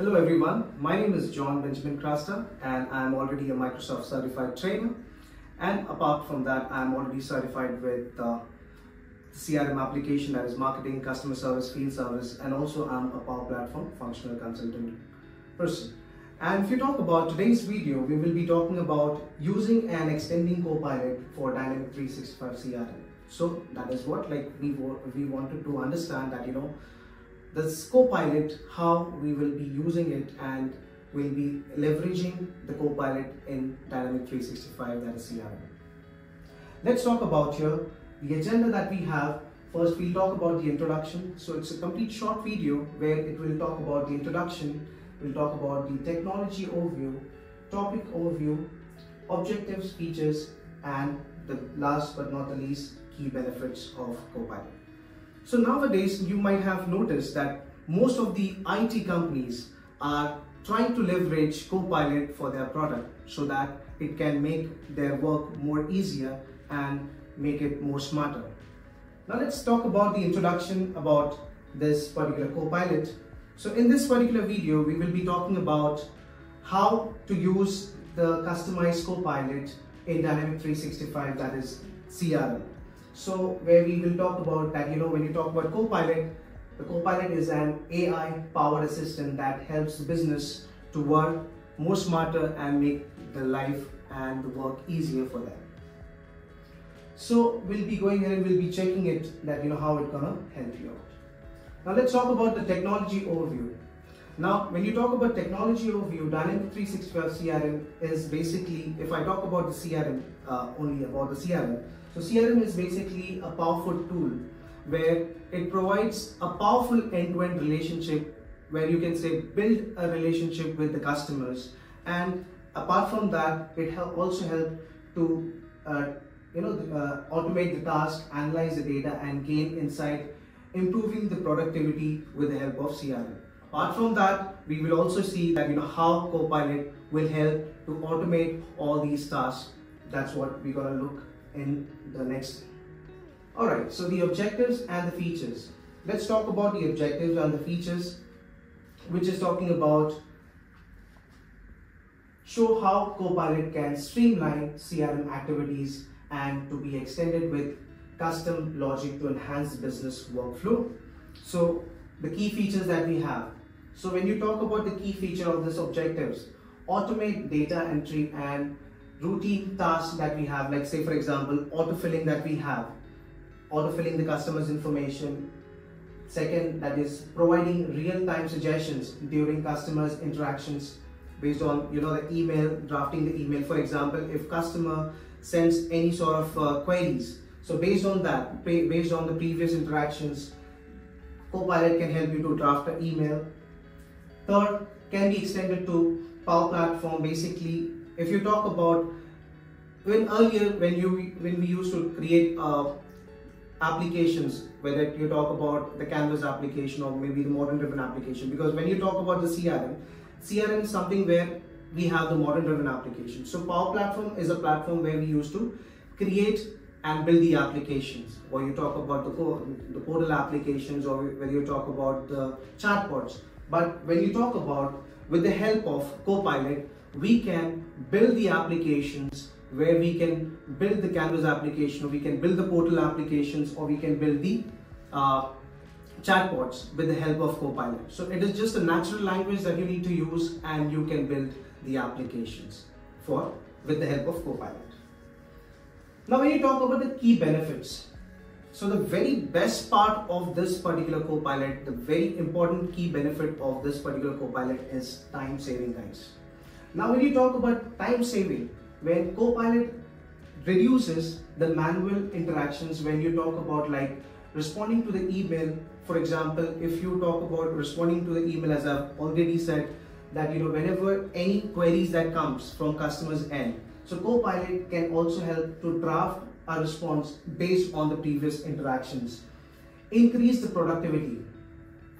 Hello everyone, my name is John Benjamin Crasta and I am already a Microsoft certified trainer and apart from that I am already certified with uh, CRM application that is marketing, customer service, field service and also I'm a Power Platform functional consultant person. And if you talk about today's video, we will be talking about using and extending Copilot for Dynamic 365 CRM. So that is what like we, we wanted to understand that you know this Copilot, how we will be using it and we'll be leveraging the Copilot in Dynamic 365 that is CRM. Let's talk about here the agenda that we have. First, we'll talk about the introduction. So it's a complete short video where it will talk about the introduction, we'll talk about the technology overview, topic overview, objectives, features, and the last but not the least, key benefits of Copilot. So nowadays, you might have noticed that most of the IT companies are trying to leverage Copilot for their product so that it can make their work more easier and make it more smarter. Now let's talk about the introduction about this particular Copilot. So in this particular video, we will be talking about how to use the customized Copilot in Dynamic 365 that is CRM. So where we will talk about that, you know, when you talk about Copilot, the Copilot is an AI powered assistant that helps business to work more smarter and make the life and the work easier for them. So we'll be going ahead and we'll be checking it that you know how it's gonna help you out. Now let's talk about the technology overview. Now, when you talk about technology overview, Dynamic 365 CRM is basically, if I talk about the CRM, uh, only about the CRM, so CRM is basically a powerful tool where it provides a powerful end-to-end relationship where you can say build a relationship with the customers. And apart from that it also help to uh, you know uh, automate the task analyze the data and gain insight improving the productivity with the help of crm apart from that we will also see that you know how copilot will help to automate all these tasks that's what we're to look in the next Alright, so the objectives and the features. Let's talk about the objectives and the features, which is talking about show how Copilot can streamline CRM activities and to be extended with custom logic to enhance business workflow. So the key features that we have. So when you talk about the key feature of this objectives, automate data entry and routine tasks that we have, like say for example, autofilling that we have, autofilling the customer's information. Second, that is providing real-time suggestions during customers' interactions based on you know the email, drafting the email. For example, if customer sends any sort of uh, queries, so based on that, based on the previous interactions, Copilot can help you to draft an email. Third, can be extended to Power Platform. Basically, if you talk about when earlier when you when we used to create uh, applications whether you talk about the canvas application or maybe the modern driven application because when you talk about the crm crm is something where we have the modern driven application so power platform is a platform where we used to create and build the applications or you talk about the, the portal applications or when you talk about the chatbots but when you talk about with the help of copilot we can build the applications where we can build the canvas application or we can build the portal applications or we can build the uh, chatbots with the help of copilot. So it is just a natural language that you need to use and you can build the applications for with the help of copilot. Now when you talk about the key benefits so the very best part of this particular copilot the very important key benefit of this particular copilot is time saving guys. Now when you talk about time saving when Copilot reduces the manual interactions when you talk about like responding to the email for example if you talk about responding to the email as I've already said that you know whenever any queries that comes from customers end so Copilot can also help to draft a response based on the previous interactions. Increase the productivity.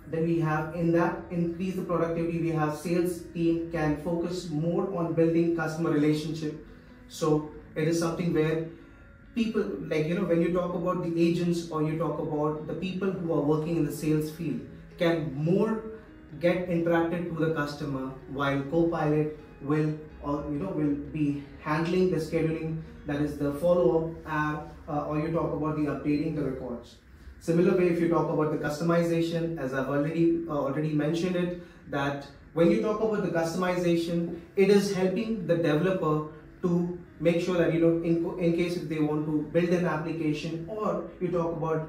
Then we have in that increase the productivity we have sales team can focus more on building customer relationship. So it is something where people like you know when you talk about the agents or you talk about the people who are working in the sales field can more get interacted to the customer while Copilot will or you know will be handling the scheduling that is the follow-up app uh, or you talk about the updating the records. Similar way if you talk about the customization as i've already uh, already mentioned it that when you talk about the customization it is helping the developer to make sure that you know in, in case if they want to build an application or you talk about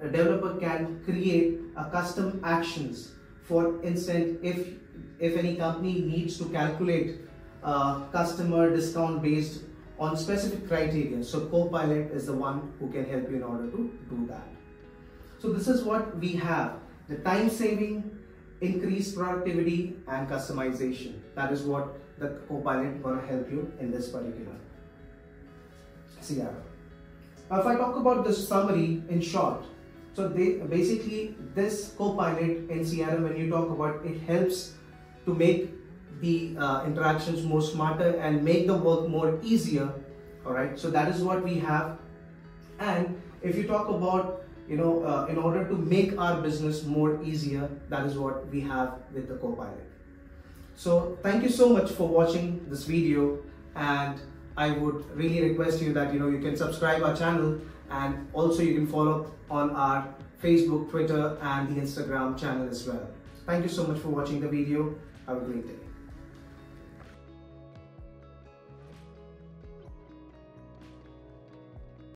a developer can create a custom actions for instance if if any company needs to calculate uh, customer discount based on specific criteria. So Copilot is the one who can help you in order to do that. So this is what we have, the time saving, increased productivity and customization. That is what the Copilot to help you in this particular CRM. Now if I talk about the summary in short, so they basically this Copilot in CRM when you talk about it helps to make the uh, interactions more smarter and make the work more easier. All right so that is what we have. And if you talk about you know uh, in order to make our business more easier that is what we have with the copilot. So thank you so much for watching this video and i would really request you that you know you can subscribe our channel and also you can follow on our facebook twitter and the instagram channel as well. Thank you so much for watching the video. Have a great day